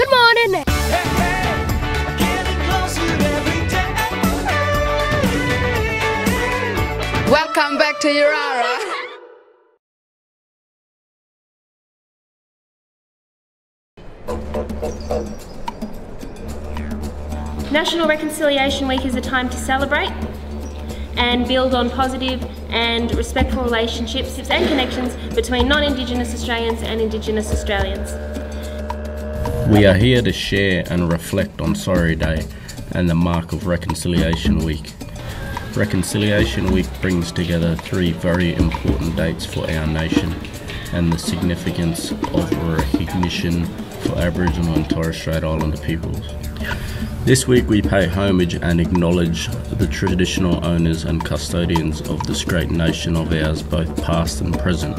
Good morning. Welcome back to Yirara. National Reconciliation Week is a time to celebrate and build on positive and respectful relationships and connections between non-Indigenous Australians and Indigenous Australians. We are here to share and reflect on Sorry Day and the mark of Reconciliation Week. Reconciliation Week brings together three very important dates for our nation and the significance of recognition for Aboriginal and Torres Strait Islander peoples. This week we pay homage and acknowledge the traditional owners and custodians of this great nation of ours, both past and present.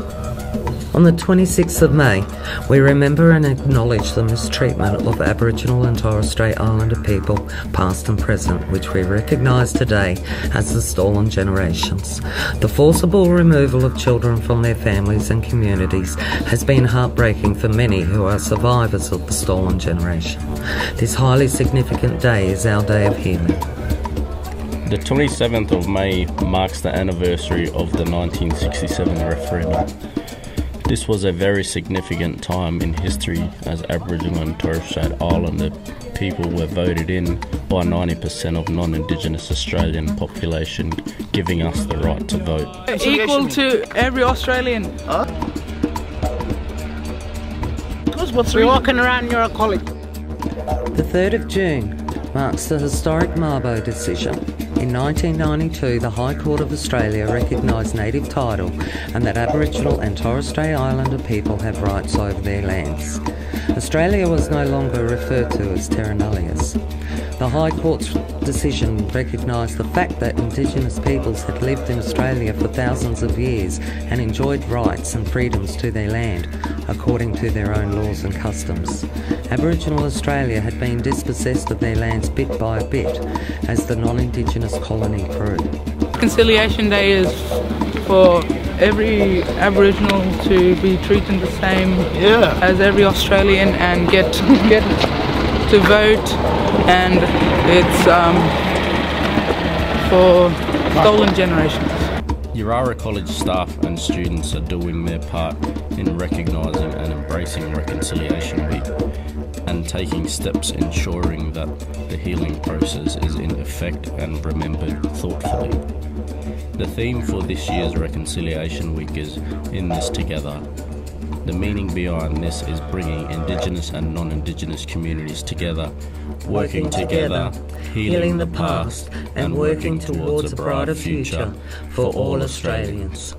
On the 26th of May, we remember and acknowledge the mistreatment of Aboriginal and Torres Strait Islander people, past and present, which we recognise today as the stolen generations. The forcible removal of children from their families and communities has been heartbreaking for many who are survivors of the stolen generation. This highly significant day is our day of healing. The 27th of May marks the anniversary of the 1967 referendum. This was a very significant time in history as Aboriginal and Torres Strait Islander people were voted in by 90% of non-Indigenous Australian population, giving us the right to vote. Equal to every Australian. Because what's walking around your college? The 3rd of June marks the historic Mabo decision. In 1992, the High Court of Australia recognised native title and that Aboriginal and Torres Strait Islander people have rights over their lands. Australia was no longer referred to as Terra Nullius. The High Court's decision recognised the fact that Indigenous peoples had lived in Australia for thousands of years and enjoyed rights and freedoms to their land according to their own laws and customs. Aboriginal Australia had been dispossessed of their lands bit by bit as the non Indigenous colony grew. Reconciliation Day is for every Aboriginal to be treated the same Yeah. as every Australian and get get to vote, and it's um, for stolen generations. Yirara College staff and students are doing their part in recognising and embracing Reconciliation Week and taking steps ensuring that the healing process is in effect and remembered thoughtfully. The theme for this year's Reconciliation Week is In This Together. The meaning behind this is bringing Indigenous and non Indigenous communities together, working together, healing the past, and working towards a brighter future for all Australians.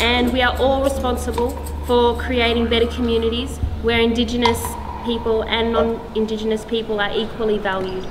And we are all responsible for creating better communities where Indigenous people and non-Indigenous people are equally valued.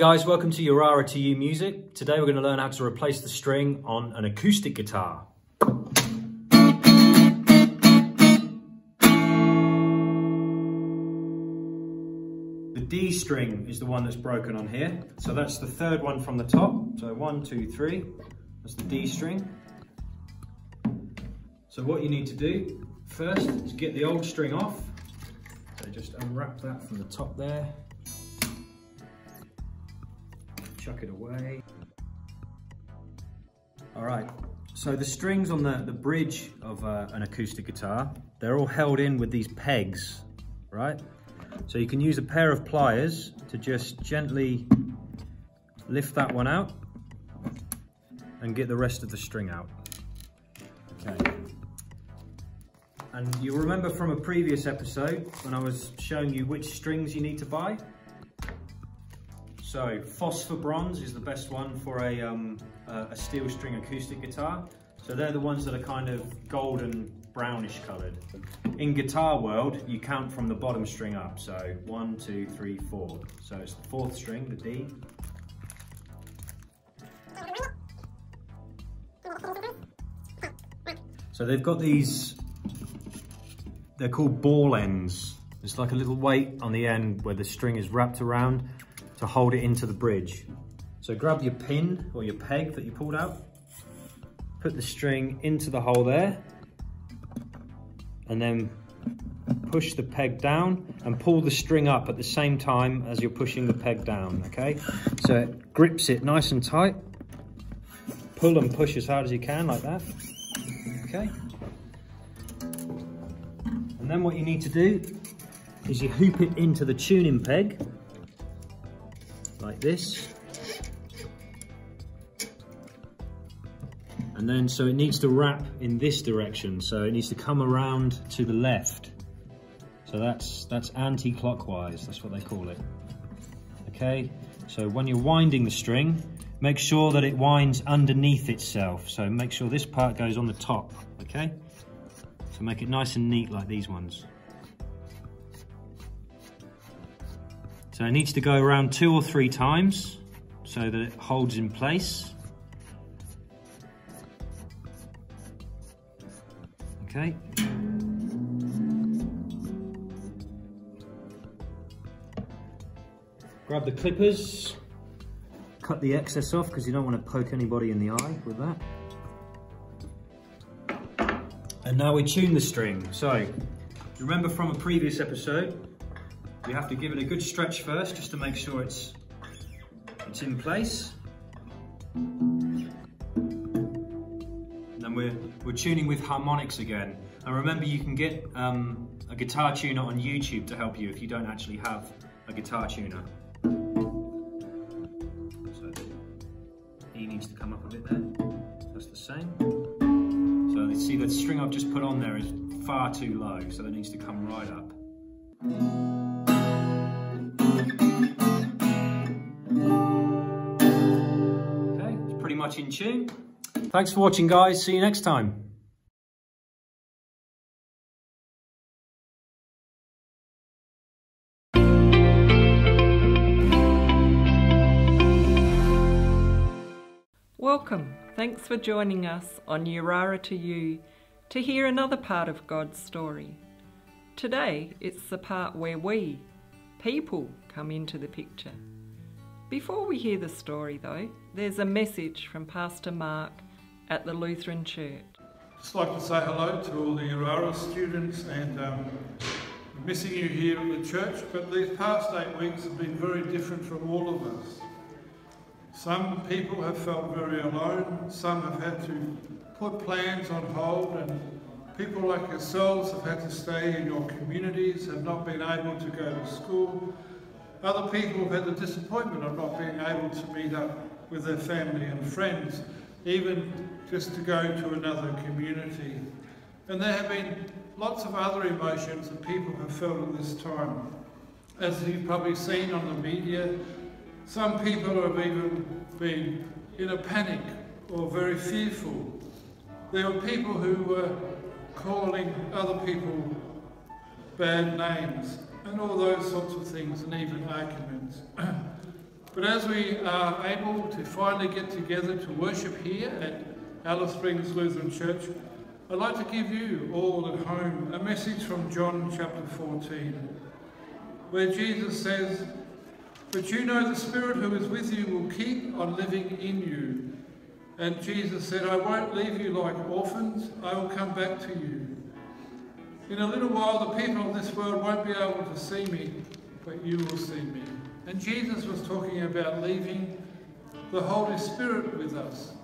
Guys, welcome to Yirara You Music. Today we're going to learn how to replace the string on an acoustic guitar. The D string is the one that's broken on here. So that's the third one from the top. So one, two, three. That's the D string. So what you need to do first is get the old string off. So just unwrap that from the top there. Chuck it away. All right, so the strings on the, the bridge of uh, an acoustic guitar, they're all held in with these pegs, right? So you can use a pair of pliers to just gently lift that one out. and get the rest of the string out. Okay. And you'll remember from a previous episode when I was showing you which strings you need to buy? So phosphor bronze is the best one for a, um, a, steel string acoustic guitar. So they're the ones that are kind of golden brownish coloured. In guitar world, you count from the bottom string up. So one, two, three, four. So it's the fourth string, the D. So they've got these, they're called ball ends. It's like a little weight on the end where the string is wrapped around to hold it into the bridge. So grab your pin or your peg that you pulled out, put the string into the hole there, and then push the peg down and pull the string up at the same time as you're pushing the peg down, okay? So it grips it nice and tight. Pull and push as hard as you can like that, okay? And then what you need to do is you hoop it into the tuning peg like this. And then, so it needs to wrap in this direction. So it needs to come around to the left. So that's, that's anti-clockwise, that's what they call it. Okay, so when you're winding the string, make sure that it winds underneath itself. So make sure this part goes on the top, okay? So make it nice and neat like these ones. So it needs to go around two or three times so that it holds in place. Okay. Grab the clippers, cut the excess off because you don't want to poke anybody in the eye with that. And now we tune the string. So, remember from a previous episode, you have to give it a good stretch first just to make sure it's, it's in place. And then we're, we're tuning with harmonics again. And remember you can get um, a guitar tuner on YouTube to help you if you don't actually have a guitar tuner. So E needs to come up a bit there. That's the same. So you see the string I've just put on there is far too low, so that needs to come right up. Much in tune. Thanks for watching guys, see you next time. Welcome. Thanks for joining us on Yirara to You to hear another part of God's story. Today it's the part where we, people, come into the picture. Before we hear the story, though, there's a message from Pastor Mark at the Lutheran Church. I'd Just like to say hello to all the Yirara students and um, missing you here at the church, but these past eight weeks have been very different from all of us. Some people have felt very alone, some have had to put plans on hold, and people like yourselves have had to stay in your communities, have not been able to go to school. Other people have had the disappointment of not being able to meet up with their family and friends, even just to go to another community. And there have been lots of other emotions that people have felt at this time. As you've probably seen on the media, some people have even been in a panic or very fearful. There were people who were calling other people bad names and all those sorts of things and even arguments. but as we are able to finally get together to worship here at Alice Springs Lutheran Church, I'd like to give you all at home a message from John chapter 14, where Jesus says, But you know the Spirit who is with you will keep on living in you. And Jesus said, I won't leave you like orphans, I will come back to you. In a little while, the people of this world won't be able to see me, but you will see me. And Jesus was talking about leaving the Holy Spirit with us.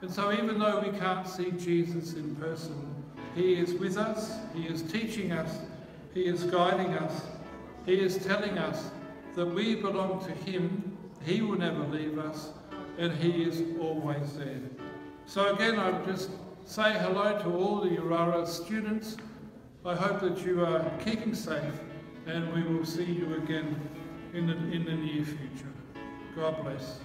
And so even though we can't see Jesus in person, he is with us, he is teaching us, he is guiding us, he is telling us that we belong to him, he will never leave us, and he is always there. So again, I would just say hello to all the Yirara students. I hope that you are keeping safe and we will see you again in the, in the near future. God bless.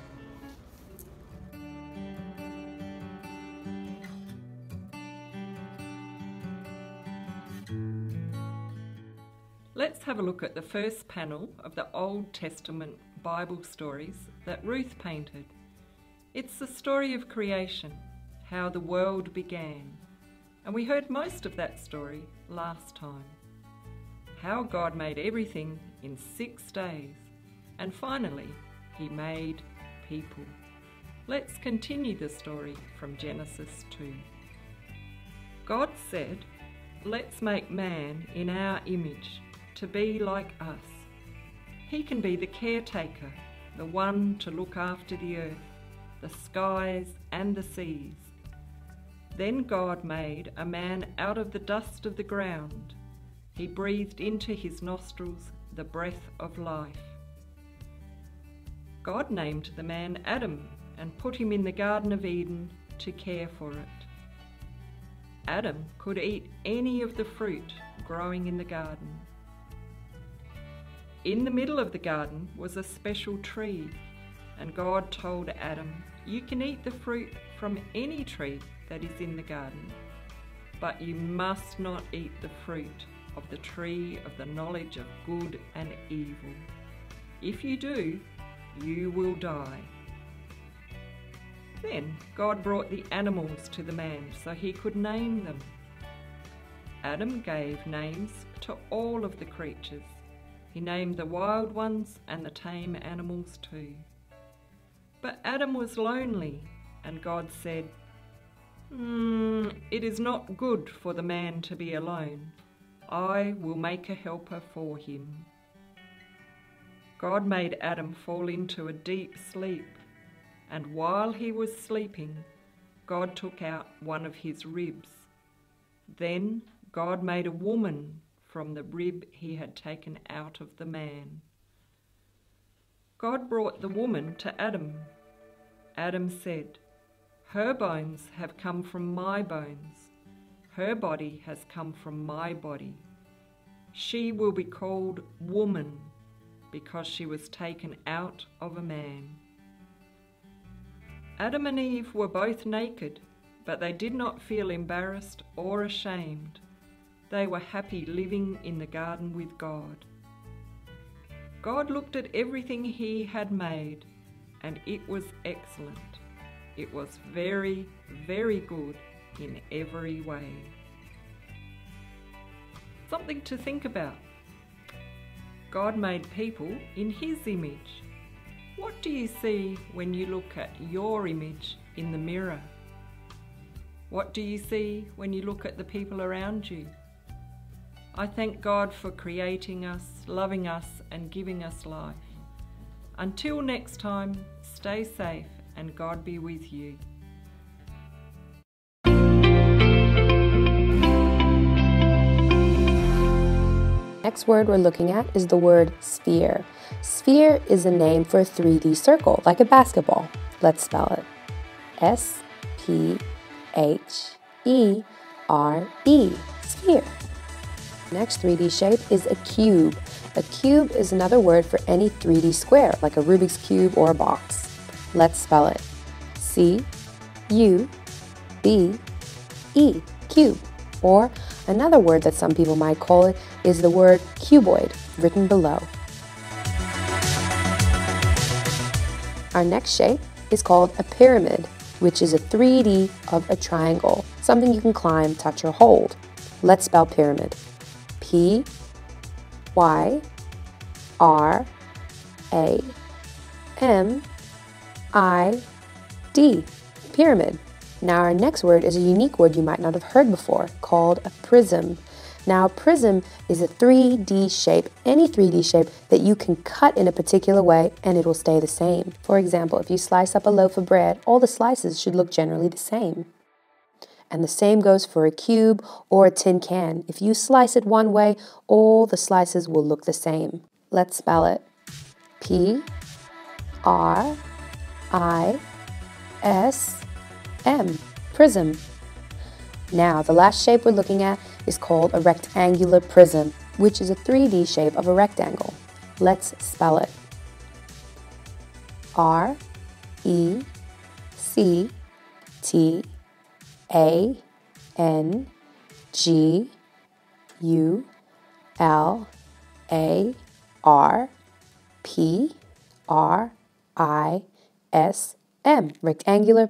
Let's have a look at the first panel of the Old Testament Bible stories that Ruth painted. It's the story of creation, how the world began, and we heard most of that story last time. How God made everything in six days, and finally, He made people. Let's continue the story from Genesis 2. God said, Let's make man in our image to be like us. He can be the caretaker, the one to look after the earth, the skies, and the seas. Then God made a man out of the dust of the ground. He breathed into his nostrils the breath of life. God named the man Adam and put him in the Garden of Eden to care for it. Adam could eat any of the fruit growing in the garden. In the middle of the garden was a special tree, and God told Adam, You can eat the fruit from any tree that is in the garden, but you must not eat the fruit of the tree of the knowledge of good and evil. If you do, you will die. Then God brought the animals to the man so he could name them. Adam gave names to all of the creatures. He named the wild ones and the tame animals too. But Adam was lonely, and God said, "Hmm, It is not good for the man to be alone. I will make a helper for him. God made Adam fall into a deep sleep, and while he was sleeping, God took out one of his ribs. Then God made a woman from the rib he had taken out of the man. God brought the woman to Adam. Adam said, Her bones have come from my bones, her body has come from my body. She will be called woman because she was taken out of a man. Adam and Eve were both naked, but they did not feel embarrassed or ashamed. They were happy living in the garden with God. God looked at everything He had made, and it was excellent. It was very, very good in every way. Something to think about. God made people in His image. What do you see when you look at your image in the mirror? What do you see when you look at the people around you? I thank God for creating us, loving us, and giving us life. Until next time, stay safe and God be with you. Next word we're looking at is the word sphere. Sphere is a name for a 3D circle, like a basketball. Let's spell it S P H E R E, sphere. Next 3D shape is a cube. A cube is another word for any 3D square, like a Rubik's Cube or a box. Let's spell it C U B E, cube. Or another word that some people might call it is the word cuboid, written below. Our next shape is called a pyramid, which is a 3D of a triangle, something you can climb, touch, or hold. Let's spell pyramid. P Y R A M I D. Pyramid. Now, our next word is a unique word you might not have heard before called a prism. Now, a prism is a 3D shape, any 3D shape that you can cut in a particular way and it will stay the same. For example, if you slice up a loaf of bread, all the slices should look generally the same. And the same goes for a cube or a tin can. If you slice it one way, all the slices will look the same. Let's spell it P R I S M. prism. Now, the last shape we're looking at is called a rectangular prism, which is a 3D shape of a rectangle. Let's spell it. R E C T A N G U L A R P R I S M. Rectangular.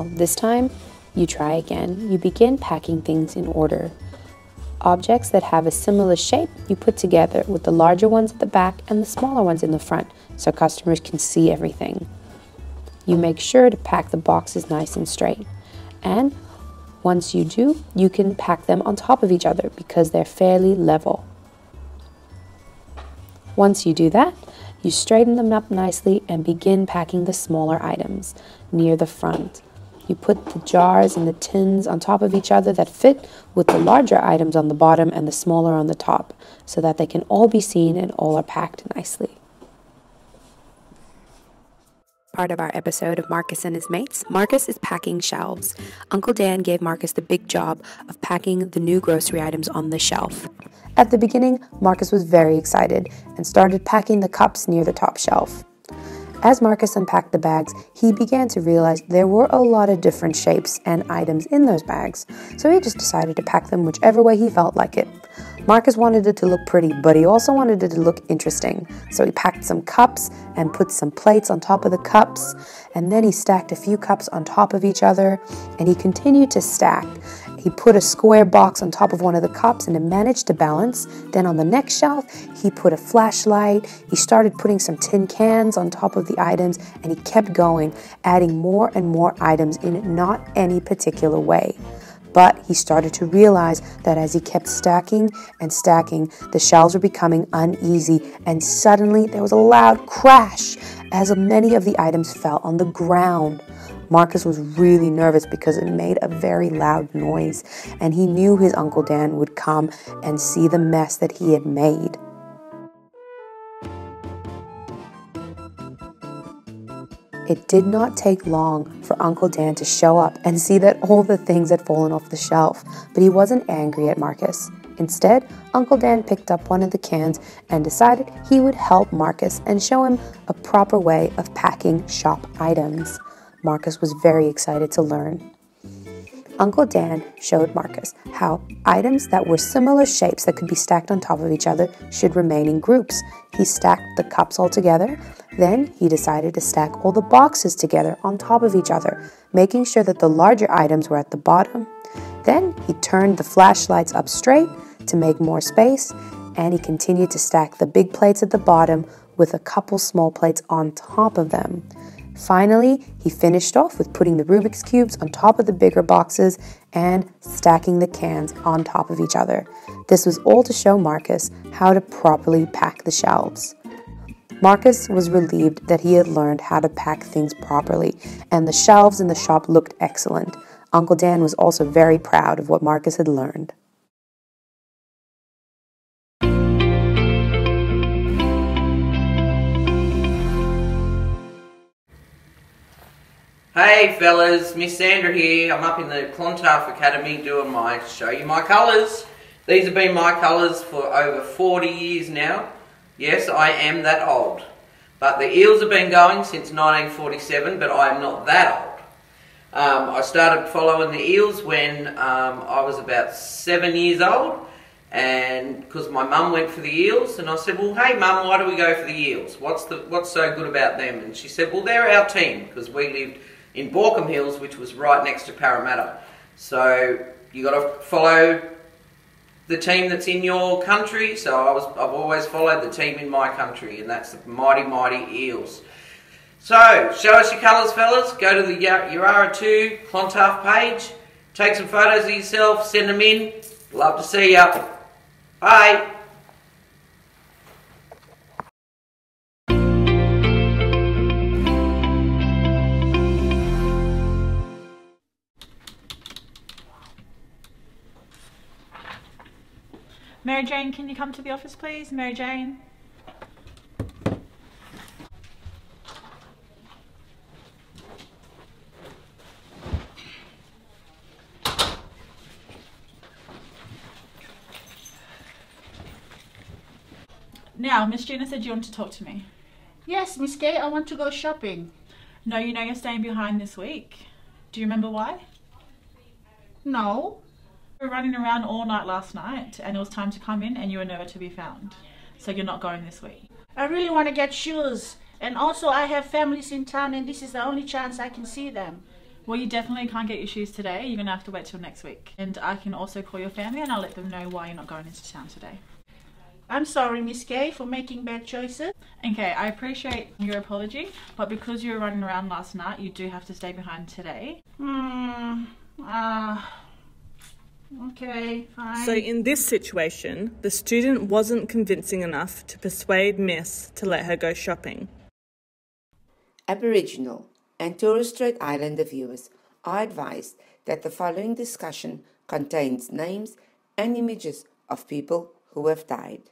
This time you try again. You begin packing things in order. Objects that have a similar shape you put together with the larger ones at the back and the smaller ones in the front so customers can see everything. You make sure to pack the boxes nice and straight. And once you do, you can pack them on top of each other because they're fairly level. Once you do that, you straighten them up nicely and begin packing the smaller items near the front. You put the jars and the tins on top of each other that fit with the larger items on the bottom and the smaller on the top so that they can all be seen and all are packed nicely. Part of our episode of Marcus and his mates, Marcus is packing shelves. Uncle Dan gave Marcus the big job of packing the new grocery items on the shelf. At the beginning, Marcus was very excited and started packing the cups near the top shelf. As Marcus unpacked the bags, he began to realize there were a lot of different shapes and items in those bags, so he just decided to pack them whichever way he felt like it. Marcus wanted it to look pretty, but he also wanted it to look interesting, so he packed some cups and put some plates on top of the cups, and then he stacked a few cups on top of each other, and he continued to stack. He put a square box on top of one of the cups and it managed to balance. Then on the next shelf, he put a flashlight. He started putting some tin cans on top of the items and he kept going, adding more and more items in not any particular way. But he started to realize that as he kept stacking and stacking, the shelves were becoming uneasy, and suddenly there was a loud crash as many of the items fell on the ground. Marcus was really nervous because it made a very loud noise, and he knew his Uncle Dan would come and see the mess that he had made. It did not take long for Uncle Dan to show up and see that all the things had fallen off the shelf, but he wasn't angry at Marcus. Instead, Uncle Dan picked up one of the cans and decided he would help Marcus and show him a proper way of packing shop items. Marcus was very excited to learn. Uncle Dan showed Marcus how items that were similar shapes that could be stacked on top of each other should remain in groups. He stacked the cups all together. Then he decided to stack all the boxes together on top of each other, making sure that the larger items were at the bottom. Then he turned the flashlights up straight to make more space, and he continued to stack the big plates at the bottom with a couple small plates on top of them. Finally, he finished off with putting the Rubik's Cubes on top of the bigger boxes and stacking the cans on top of each other. This was all to show Marcus how to properly pack the shelves. Marcus was relieved that he had learned how to pack things properly, and the shelves in the shop looked excellent. Uncle Dan was also very proud of what Marcus had learned. Hey fellas, Miss Sandra here. I'm up in the Clontarf Academy doing my show you my colours. These have been my colours for over 40 years now. Yes, I am that old. But the eels have been going since 1947, but I am not that old. Um, I started following the eels when um, I was about seven years old, and because my mum went for the eels, and I said, "Well, hey mum, why do we go for the eels? What's the what's so good about them?" And she said, "Well, they're our team because we lived in Baulkham Hills, which was right next to Parramatta. So you got to follow the team that's in your country. So I was I've always followed the team in my country, and that's the mighty mighty Eels." So, show us your colours, fellas. Go to the Yirara 2 Clontarf page. Take some photos of yourself. Send them in. Love to see ya. Bye. Mary Jane, can you come to the office please? Mary Jane. Now, Miss Gina said you want to talk to me. Yes, Miss Kay, I want to go shopping. No, you know you're staying behind this week. Do you remember why? No. You were running around all night last night and it was time to come in and you were nowhere to be found. So you're not going this week. I really want to get shoes. And also, I have families in town, and this is the only chance I can see them. Well, you definitely can't get your shoes today. You're going to have to wait till next week. And I can also call your family and I'll let them know why you're not going into town today. I'm sorry, Miss Kay, for making bad choices. Okay, I appreciate your apology, but because you were running around last night, you do have to stay behind today. Hmm. Ah. Okay, fine. So, in this situation, the student wasn't convincing enough to persuade Miss to let her go shopping. Aboriginal and Torres Strait Islander viewers are advised that the following discussion contains names and images of people who have died.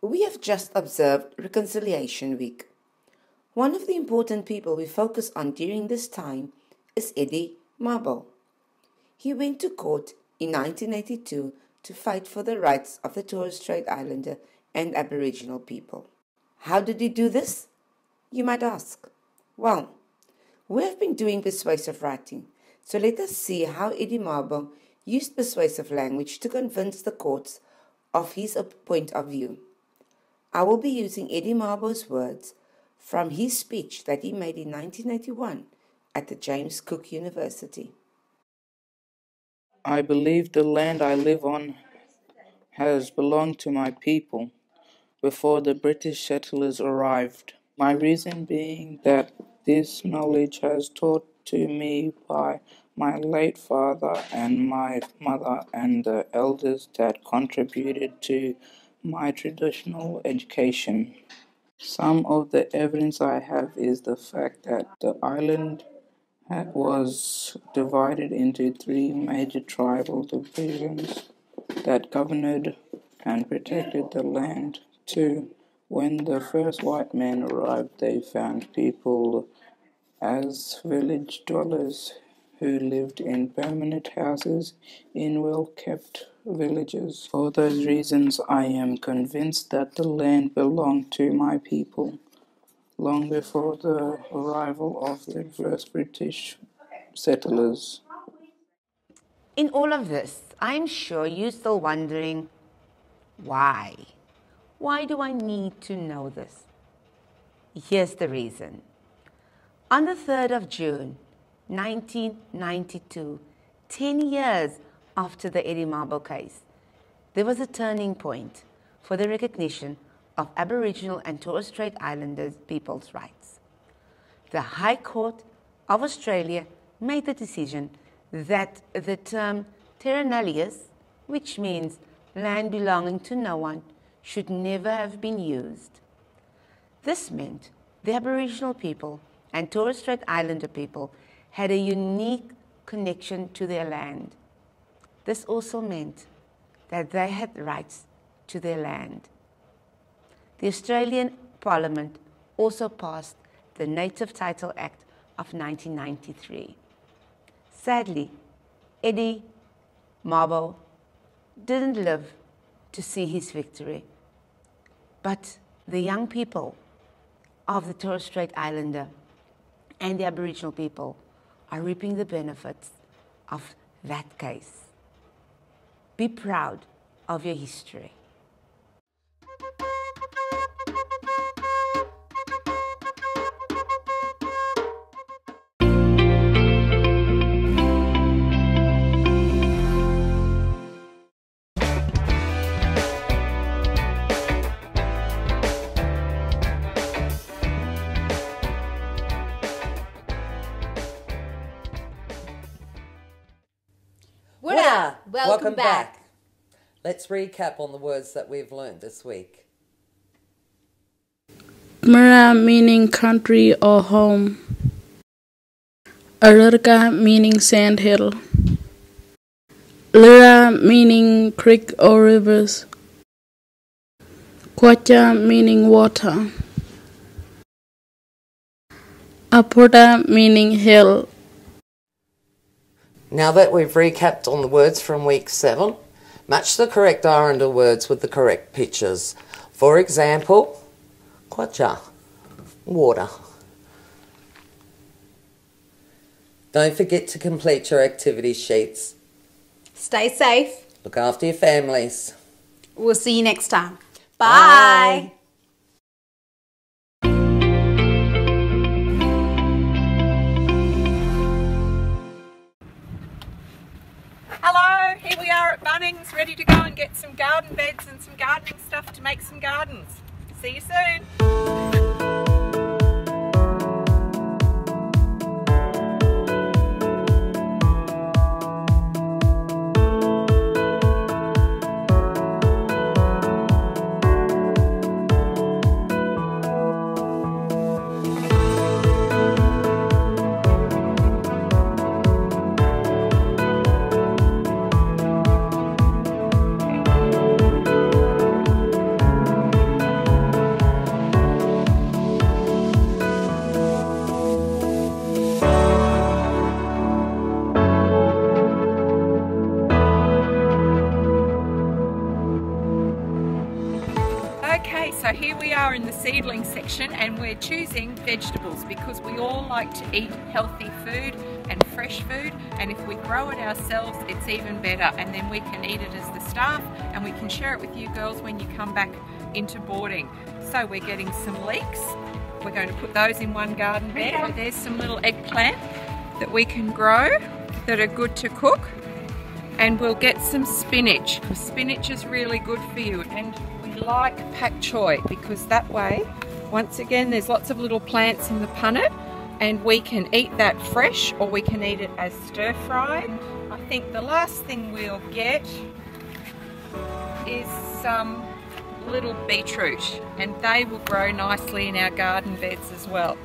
We have just observed Reconciliation Week. One of the important people we focus on during this time is Eddie Mabo. He went to court in 1982 to fight for the rights of the Torres Strait Islander and Aboriginal people. How did he do this? You might ask. Well, we have been doing persuasive writing, so let us see how Eddie Mabo used persuasive language to convince the courts of his point of view. I will be using Eddie Mabo's words from his speech that he made in 1981 at the James Cook University. I believe the land I live on has belonged to my people before the British settlers arrived. My reason being that this knowledge has taught to me by my late father and my mother and the elders that contributed to my traditional education. Some of the evidence I have is the fact that the island was divided into three major tribal divisions that governed and protected the land. Two, when the first white men arrived, they found people as village dwellers who lived in permanent houses in well kept villages. For those reasons, I am convinced that the land belonged to my people long before the arrival of the first British settlers. In all of this, I'm sure you're still wondering why? Why do I need to know this? Here's the reason. On the 3rd of June, 1992, 10 years after the Eddie Mabo case, there was a turning point for the recognition of Aboriginal and Torres Strait Islanders people's rights. The High Court of Australia made the decision that the term terra nullius, which means land belonging to no one, should never have been used. This meant the Aboriginal people and Torres Strait Islander people had a unique connection to their land. This also meant that they had rights to their land. The Australian Parliament also passed the Native Title Act of 1993. Sadly, Eddie Mabo didn't live to see his victory, but the young people of the Torres Strait Islander and the Aboriginal people are reaping the benefits of that case. Be proud of your history. Winner! Welcome back. Let's recap on the words that we've learned this week. Mura meaning country or home. Arurga meaning sand hill. Lira meaning creek or rivers. Kwacha meaning water. Aputa meaning hill. Now that we've recapped on the words from week seven, match the correct Islander words with the correct pictures. For example, quacha, water. Don't forget to complete your activity sheets. Stay safe. Look after your families. We'll see you next time. Bye. Hello, we are at Bunnings, ready to go and get some garden beds and some gardening stuff to make some gardens. See you soon. Here we are in the seedling section and we're choosing vegetables because we all like to eat healthy food and fresh food and if we grow it ourselves it's even better and then we can eat it as the staff and we can share it with you girls when you come back into boarding. So we're getting some leeks, we're going to put those in one garden bed. There's some little eggplant that we can grow that are good to cook and we'll get some spinach. Spinach is really good for you and like pak choi because that way, once again, there's lots of little plants in the punnet and we can eat that fresh or we can eat it as stir fried. I think the last thing we'll get is some little beetroot and they will grow nicely in our garden beds as well.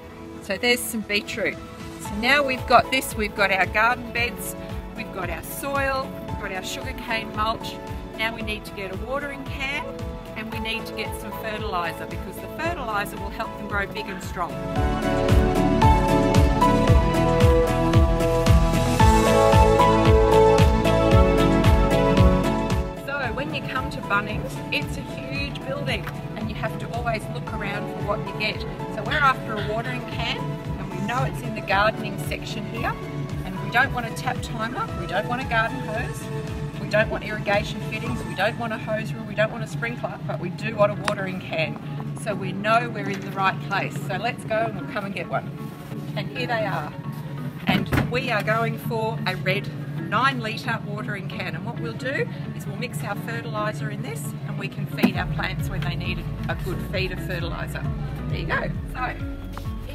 So there's some beetroot. So now we've got this, we've got our garden beds, we've got our soil, we've got our sugarcane mulch. Now we need to get a watering can and we need to get some fertiliser because the fertiliser will help them grow big and strong. So when you come to Bunnings, it's a huge building and you have to always look around for what you get. So we're after a watering can and we know it's in the gardening section here and we don't want a tap timer, we don't want a garden hose, we don't want irrigation fittings, we don't want a hose reel, we don't want a sprinkler, but we do want a watering can. So we know we're in the right place. So let's go and we'll come and get one. And here they are. And we are going for a red nine litre watering can. And what we'll do is we'll mix our fertiliser in this and we can feed our plants when they need a good feed of fertiliser. There you go. So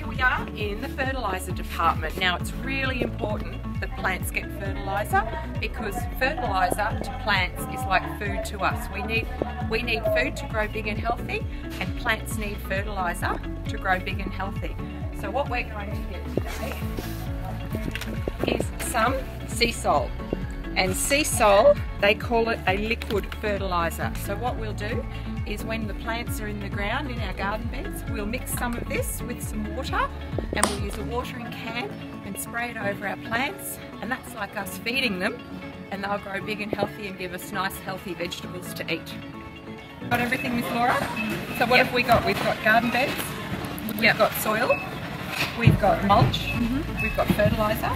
here we are in the fertiliser department. Now it's really important that plants get fertiliser because fertiliser to plants is like food to us. We need, we need food to grow big and healthy and plants need fertiliser to grow big and healthy. So what we're going to get today is some Seasol. And Seasol, they call it a liquid fertiliser. So what we'll do is when the plants are in the ground in our garden beds, we'll mix some of this with some water and we'll use a watering can and spray it over our plants. And that's like us feeding them and they'll grow big and healthy and give us nice healthy vegetables to eat. Got everything, Miss Laura? So what have we got? We've got garden beds, we've got soil, we've got mulch, mm-hmm. we've got fertiliser,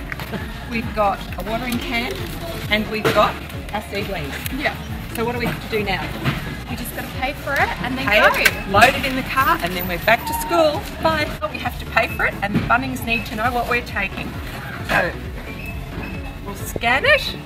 we've got a watering can, and we've got our seedlings. Yeah. So what do we have to do now? We just got to pay for it and then Pay go. it, load it in the car, and then we're back to school. Bye. We have to pay for it, and the Bunnings need to know what we're taking. So we'll scan it,